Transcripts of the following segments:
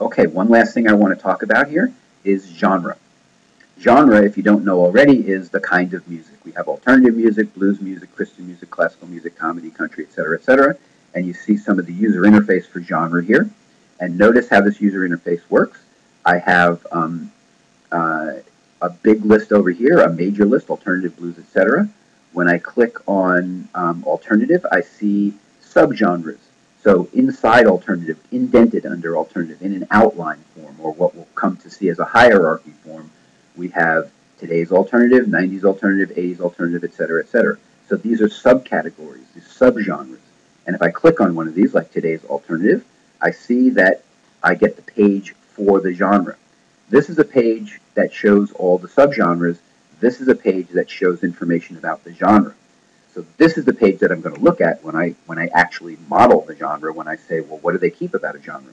Okay, one last thing I want to talk about here is genre. Genre, if you don't know already, is the kind of music. We have alternative music, blues music, Christian music, classical music, comedy, country, etc., etc. And you see some of the user interface for genre here. And notice how this user interface works. I have um, uh, a big list over here, a major list, alternative, blues, etc. When I click on um, alternative, I see subgenres. So inside alternative, indented under alternative, in an outline form, or what we'll come to see as a hierarchy form, we have today's alternative, 90s alternative, 80s alternative, etc., etc. So these are subcategories, these subgenres. And if I click on one of these, like today's alternative, I see that I get the page for the genre. This is a page that shows all the subgenres. This is a page that shows information about the genre. So this is the page that I'm going to look at when I when I actually model the genre. When I say, well, what do they keep about a genre?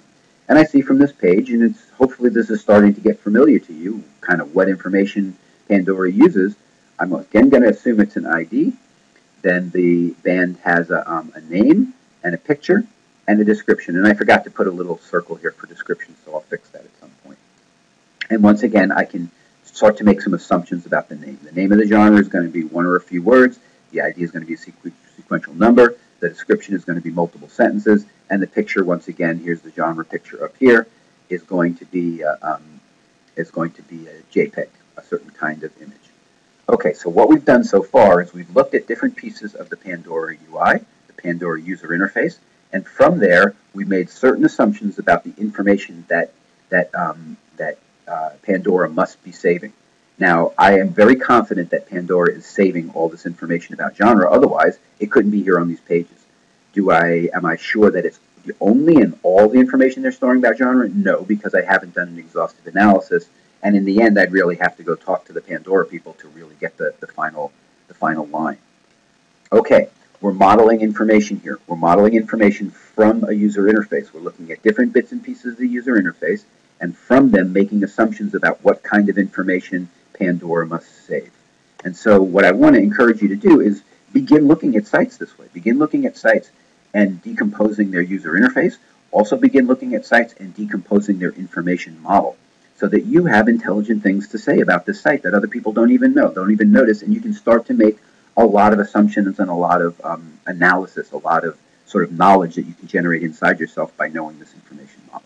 And I see from this page, and it's hopefully this is starting to get familiar to you, kind of what information Pandora uses. I'm again going to assume it's an ID. Then the band has a, um, a name and a picture and a description. And I forgot to put a little circle here for description, so I'll fix that at some point. And once again, I can start to make some assumptions about the name. The name of the genre is going to be one or a few words. The ID is going to be a sequ sequential number. The description is going to be multiple sentences. And the picture, once again, here's the genre picture up here, is going to be uh, um, is going to be a JPEG, a certain kind of image. Okay, so what we've done so far is we've looked at different pieces of the Pandora UI, the Pandora user interface, and from there we made certain assumptions about the information that that um, that uh, Pandora must be saving. Now, I am very confident that Pandora is saving all this information about genre. Otherwise, it couldn't be here on these pages. Do I? Am I sure that it's only and all the information they're storing about genre? No, because I haven't done an exhaustive analysis. And in the end, I'd really have to go talk to the Pandora people to really get the, the final the final line. Okay, we're modeling information here. We're modeling information from a user interface. We're looking at different bits and pieces of the user interface, and from them making assumptions about what kind of information Pandora must save. And so what I want to encourage you to do is begin looking at sites this way. Begin looking at sites and decomposing their user interface. Also begin looking at sites and decomposing their information model so that you have intelligent things to say about this site that other people don't even know, don't even notice, and you can start to make a lot of assumptions and a lot of um, analysis, a lot of sort of knowledge that you can generate inside yourself by knowing this information model.